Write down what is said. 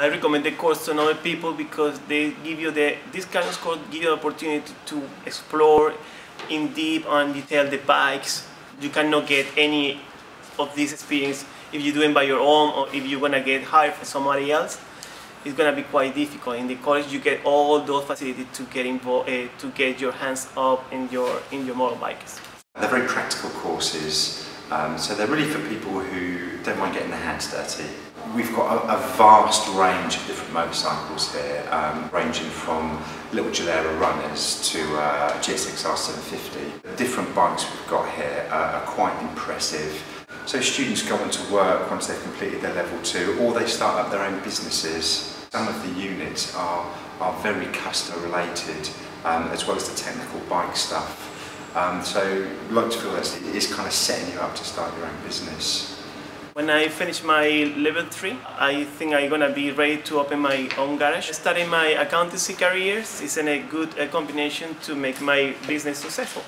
I recommend the course to other people because they give you the this kind of course give you the opportunity to explore in deep and detail the bikes. You cannot get any of this experience if you do it by your own or if you're gonna get hired from somebody else. It's gonna be quite difficult. In the college, you get all those facilities to get involved, uh, to get your hands up in your in your motorbikes. They're very practical courses, um, so they're really for people who don't mind getting their hands dirty. We've got a, a vast range of different motorcycles here, um, ranging from little Gilera runners to uh, GSXR 750. The different bikes we've got here are, are quite impressive. So students go on to work once they've completed their level two, or they start up their own businesses. Some of the units are, are very customer related, um, as well as the technical bike stuff. Um, so like to feel kind of setting you up to start your own business. When I finish my level 3, I think I'm gonna be ready to open my own garage. Starting my accountancy career is a good combination to make my business successful.